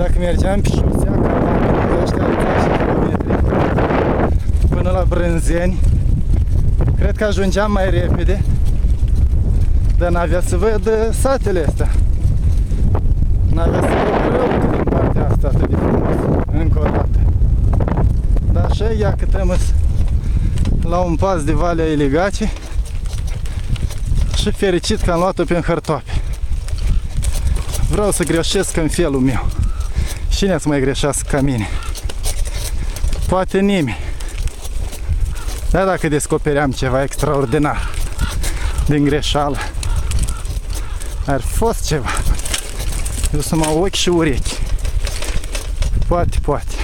Dacă mergeam pe șosea, ca ăștia ca și kilometri, până la Brânzeni, cred că ajungeam mai repede, dar n-avea să văd satele astea. N-avea să văd rău din partea asta atât de frumos, încă o dată. Dar așa, ia că rămas la un pas de Valea Iligace și fericit că am luat-o pe hărtoape. Vreau să greșesc în felul meu. Cine să mai greșească ca mine? Poate nimeni. Dar dacă descopeream ceva extraordinar din greșeală, ar fi fost ceva. Eu să mă ochi și urechi. Poate, poate.